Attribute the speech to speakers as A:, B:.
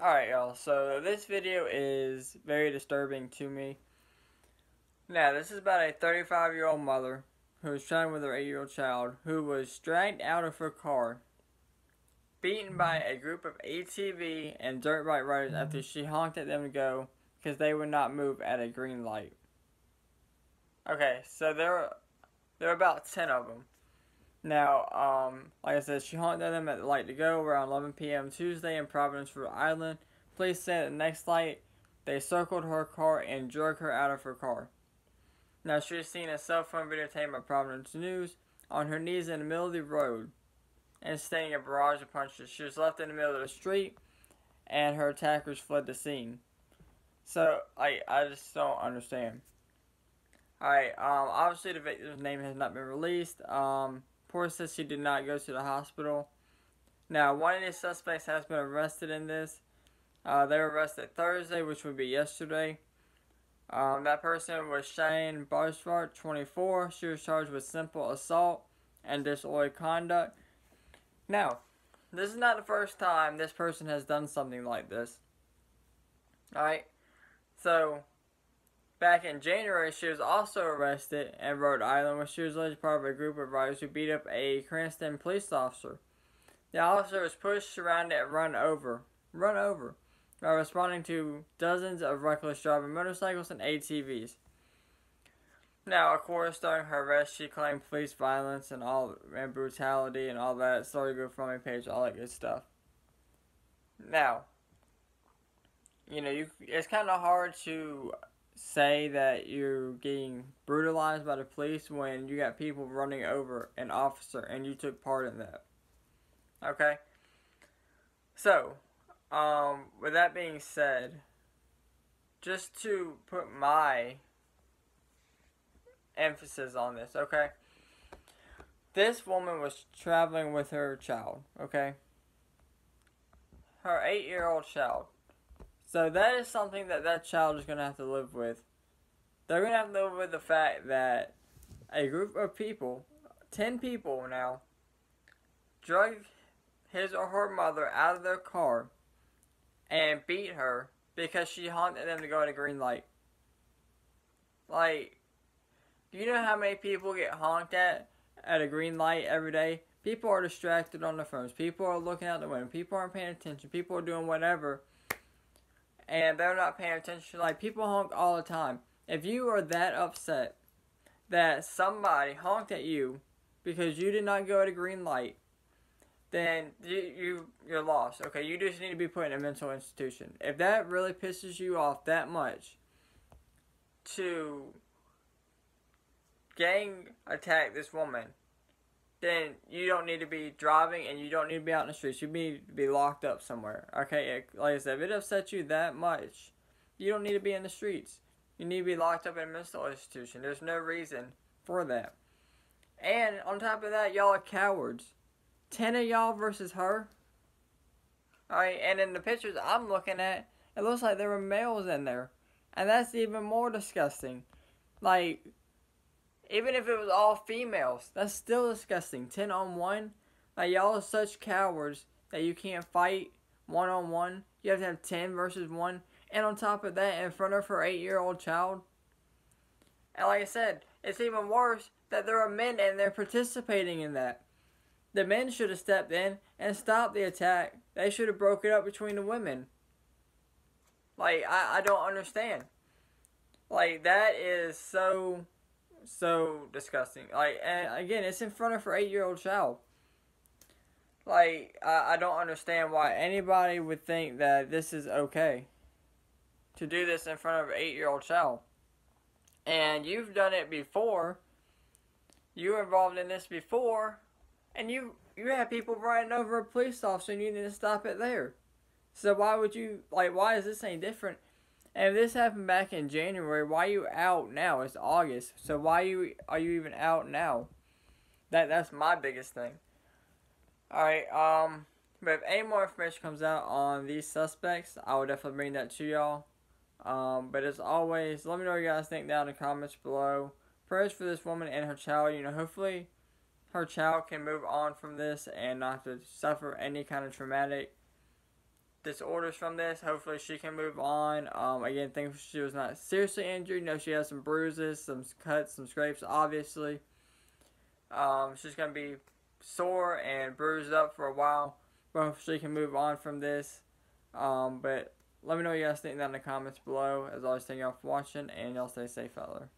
A: Alright y'all, so this video is very disturbing to me. Now, this is about a 35 year old mother who was traveling with her 8 year old child who was dragged out of her car, beaten by a group of ATV and dirt bike riders mm-hmm. after she honked at them to go because they would not move at a green light. Okay, so there were, there were about 10 of them. Now, um, like I said, she honked at them at the light to go around 11 p.m. Tuesday in Providence, Rhode Island. Police said at the next light, they circled her car and drug her out of her car. Now, she was seen a cell phone videotape by Providence News on her knees in the middle of the road and staying a barrage of punches. She was left in the middle of the street and her attackers fled the scene. So, I, I just don't understand. Alright, um, obviously the victim's name has not been released. Um, Porter says she did not go to the hospital. Now, one of the suspects has been arrested in this. Uh, they were arrested Thursday, which would be yesterday. Um, that person was Shane Barshart, 24. She was charged with simple assault and disorderly conduct. Now, this is not the first time this person has done something like this. Alright? So, Back in January, she was also arrested in Rhode Island when she was alleged part of a group of riders who beat up a Cranston police officer. The officer was pushed, surrounded, and run over. Run over. By responding to dozens of reckless driving motorcycles and ATVs. Now, of course, during her arrest, she claimed police violence and all and brutality and all that. Sorry, go from my page, all that good stuff. Now, you know, you it's kind of hard to say that you're getting brutalized by the police when you got people running over an officer and you took part in that. Okay? So, um, with that being said, just to put my emphasis on this, okay? This woman was traveling with her child, okay? Her eight year old child. So that is something that that child is going to have to live with. They're going to have to live with the fact that a group of people, 10 people now, drug his or her mother out of their car and beat her because she honked at them to go at a green light. Like, do you know how many people get honked at at a green light every day? People are distracted on their phones. People are looking out the window. People aren't paying attention. People are doing whatever and they're not paying attention. Like people honk all the time. If you are that upset that somebody honked at you because you did not go at a green light, then you, you you're lost. Okay, you just need to be put in a mental institution. If that really pisses you off that much, to gang attack this woman then you don't need to be driving and you don't need to be out in the streets. You need to be locked up somewhere. Okay, like I said, if it upsets you that much, you don't need to be in the streets. You need to be locked up in a mental institution. There's no reason for that. And on top of that, y'all are cowards. Ten of y'all versus her. Alright, and in the pictures I'm looking at, it looks like there were males in there. And that's even more disgusting. Like, even if it was all females, that's still disgusting. 10 on 1. Like, y'all are such cowards that you can't fight one on one. You have to have 10 versus 1. And on top of that, in front of her 8 year old child. And like I said, it's even worse that there are men and they're participating in that. The men should have stepped in and stopped the attack. They should have broke it up between the women. Like, I, I don't understand. Like, that is so so disgusting. Like, and again, it's in front of her eight year old child. Like, I, I don't understand why anybody would think that this is okay to do this in front of an eight year old child. And you've done it before. You were involved in this before, and you you had people riding over a police officer, and you didn't stop it there. So why would you like? Why is this any different? And if this happened back in January, why are you out now? It's August, so why are you are you even out now? That that's my biggest thing. All right, um, but if any more information comes out on these suspects, I will definitely bring that to y'all. Um, but as always, let me know what you guys think down in the comments below. Prayers for this woman and her child. You know, hopefully her child can move on from this and not have to suffer any kind of traumatic disorders from this. Hopefully she can move on. Um, again, think she was not seriously injured. You know, she has some bruises, some cuts, some scrapes, obviously. Um, she's to be sore and bruised up for a while. But hopefully she can move on from this. Um, but let me know what you guys think down in the comments below. As always, thank y'all for watching, and y'all stay safe out there.